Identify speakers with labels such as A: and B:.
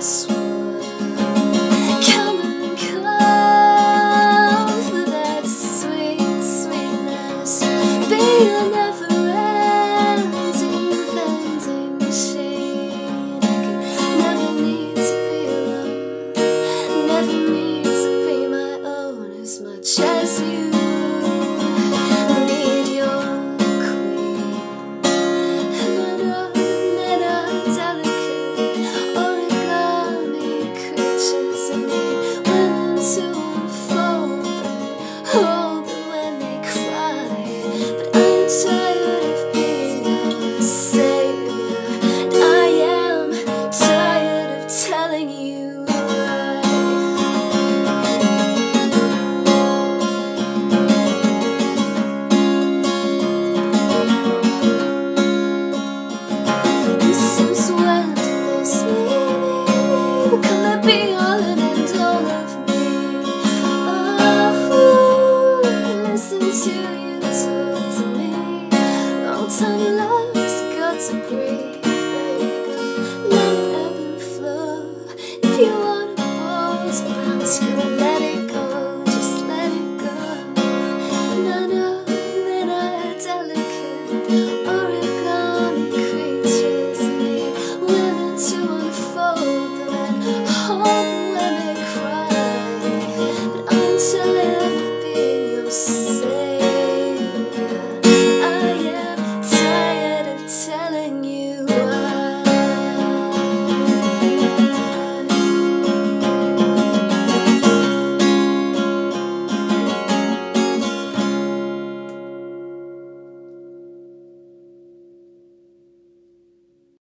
A: Be be all and all of me. Oh, listen to you talk to me. Love's got to. Let it. If you want to let it go. Just let it go. Delicate. Oh, to